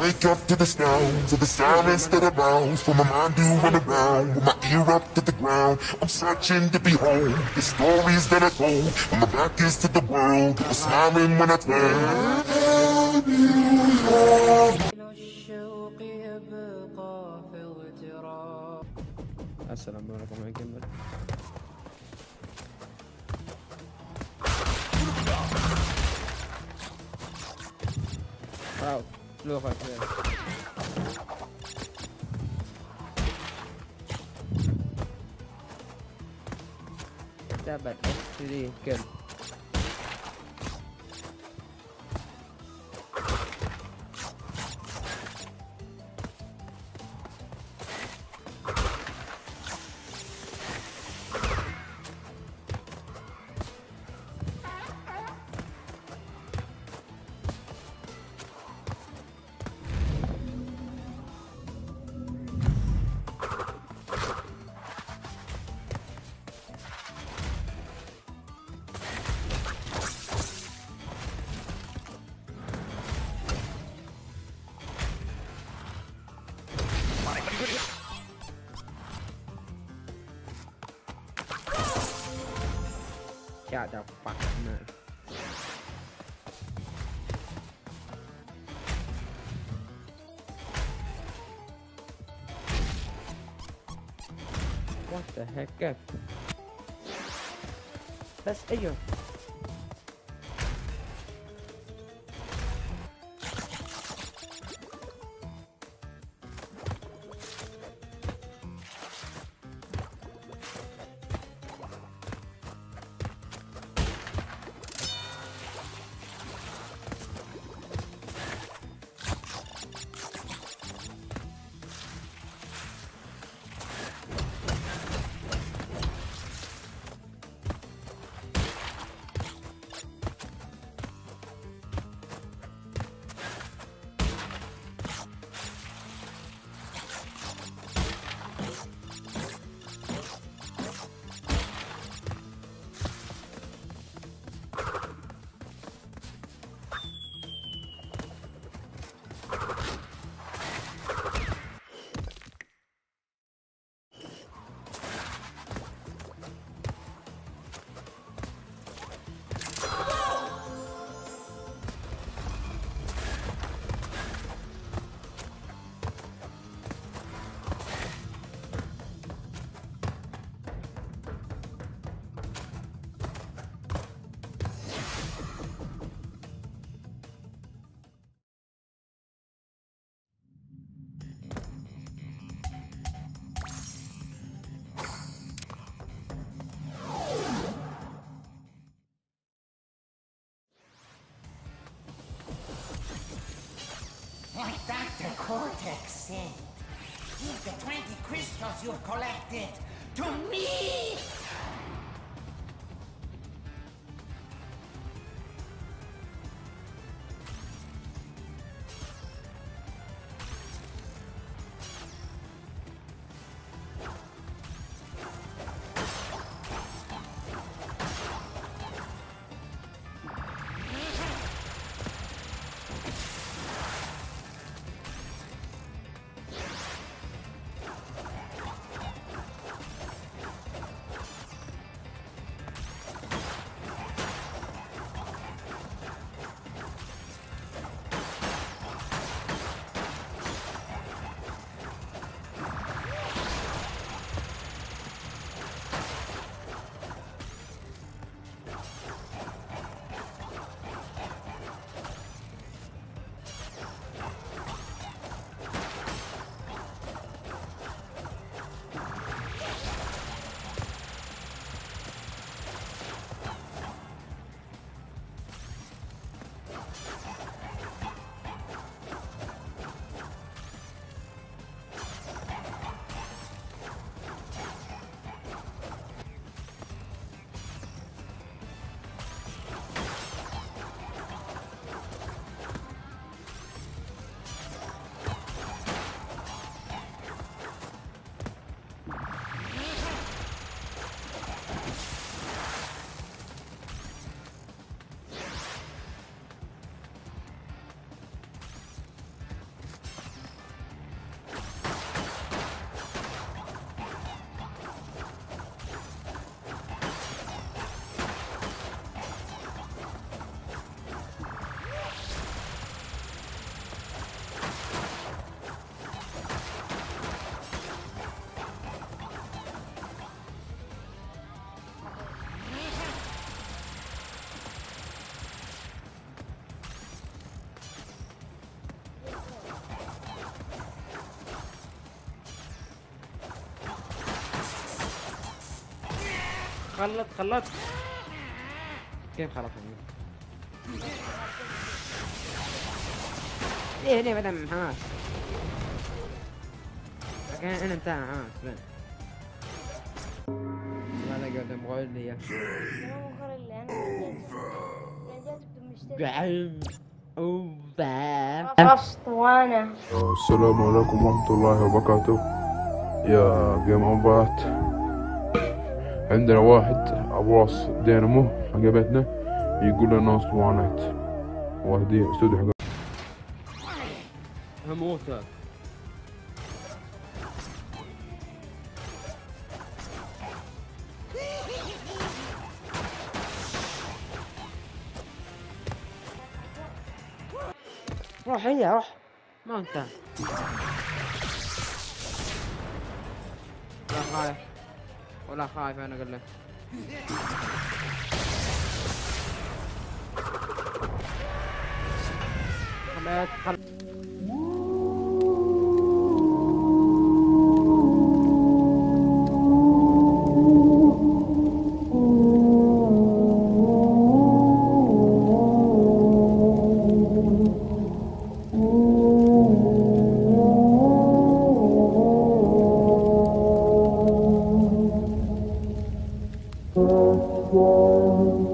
wake up to the sounds of the silence that arouse For my mind to run around with my ear up to the ground I'm searching to behold the stories that I told When my back is to the world I'm smiling when I turn إلى الشوق يبقى في اغتراب السلام عليكم يا Look at this. Dapat Đọc phạt nè What the heck? That's Ayo Give the 20 crystals you've collected to me! خلط خلط كيف خلط ليه ليه بدم حماس؟ أنا انتهى حماس بس لا لا لي. وأنا. السلام عليكم ورحمة الله وبركاته. يا جيم اوفر عندنا واحد عواص دينامو عجبتنا يقول لنا اسطوانات وهدي استوديو حق هموته روح هي روح. ما انت. لا خايف ولا خايف انا اقول لك خليت خل... Senhor.